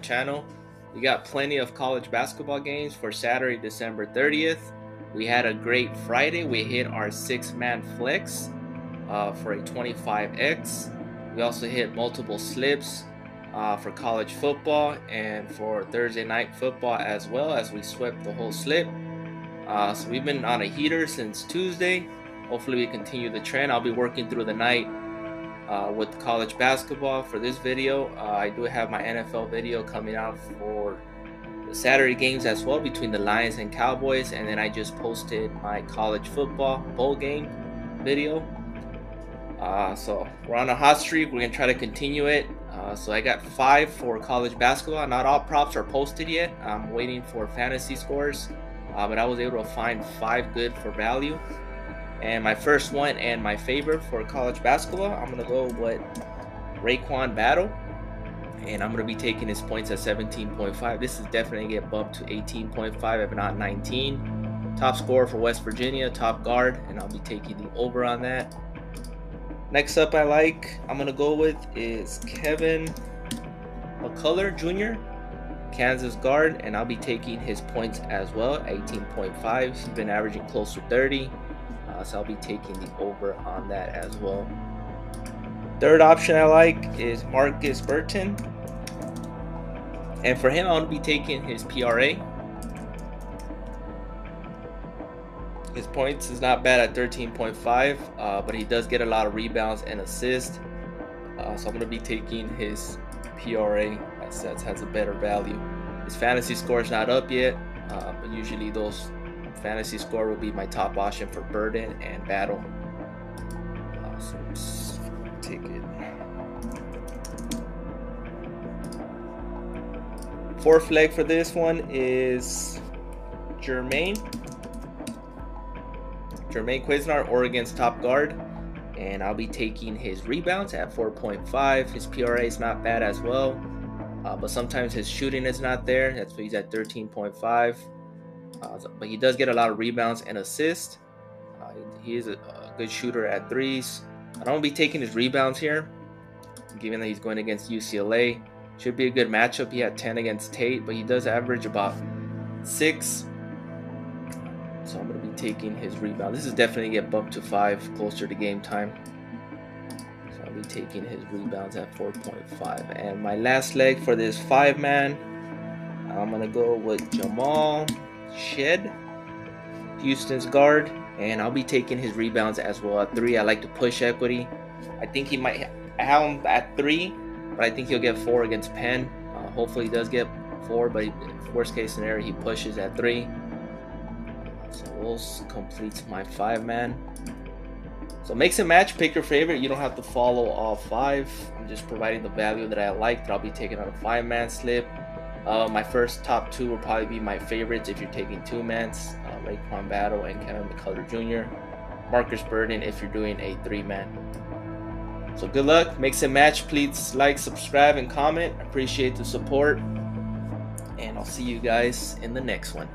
channel. We got plenty of college basketball games for Saturday, December 30th. We had a great Friday. We hit our six man flex uh, for a 25x. We also hit multiple slips uh, for college football and for Thursday night football as well as we swept the whole slip. Uh, so we've been on a heater since Tuesday. Hopefully, we continue the trend. I'll be working through the night uh, with college basketball for this video. Uh, I do have my NFL video coming out for the Saturday games as well between the Lions and Cowboys, and then I just posted my college football bowl game video. Uh, so we're on a hot streak. We're gonna try to continue it. Uh, so I got five for college basketball. Not all props are posted yet. I'm waiting for fantasy scores, uh, but I was able to find five good for value. And my first one and my favorite for college basketball, I'm gonna go with RaeQuan Battle. And I'm gonna be taking his points at 17.5. This is definitely going to get bumped to 18.5, if not 19. Top scorer for West Virginia, top guard, and I'll be taking the over on that. Next up, I like I'm gonna go with is Kevin McCullar Jr. Kansas guard, and I'll be taking his points as well, 18.5. He's been averaging close to 30. Uh, so I'll be taking the over on that as well. Third option I like is Marcus Burton. And for him, I'll be taking his PRA. His points is not bad at 13.5, uh, but he does get a lot of rebounds and assists. Uh, so I'm going to be taking his PRA that has a better value. His fantasy score is not up yet, uh, but usually those fantasy score will be my top option for Burden and Battle. Awesome. Take it. Fourth leg for this one is Jermaine. Jermaine Couisnard, Oregon's top guard. And I'll be taking his rebounds at 4.5. His PRA is not bad as well. Uh, but sometimes his shooting is not there. That's why he's at 13.5. Uh, but he does get a lot of rebounds and assists. Uh, he is a, a, good shooter at threes. I don't be taking his rebounds here, given that he's going against UCLA. Should be a good matchup. He had 10 against Tate, but he does average about six. So I'm going to be taking his rebound. This is definitely get bumped to five closer to game time. So I'll be taking his rebounds at 4.5. And my last leg for this five man, I'm going to go with Jamal Shead, Houston's guard, and I'll be taking his rebounds as well at three. I like to push equity. I think he might have him at three, but I think he'll get four against Penn. Uh, hopefully, he does get four, but worst case scenario, he pushes at three. So those completes my five man. So mix and match, pick your favorite. You don't have to follow all five. I'm just providing the value that I like that I'll be taking on a five man slip. Uh, my first top two will probably be my favorites if you're taking two mans, uh, RaeQuan Battle and Kevin McCullar Jr. Marcus Burden if you're doing a three man. So good luck, mix and match. Please like, subscribe, and comment. Appreciate the support. And I'll see you guys in the next one.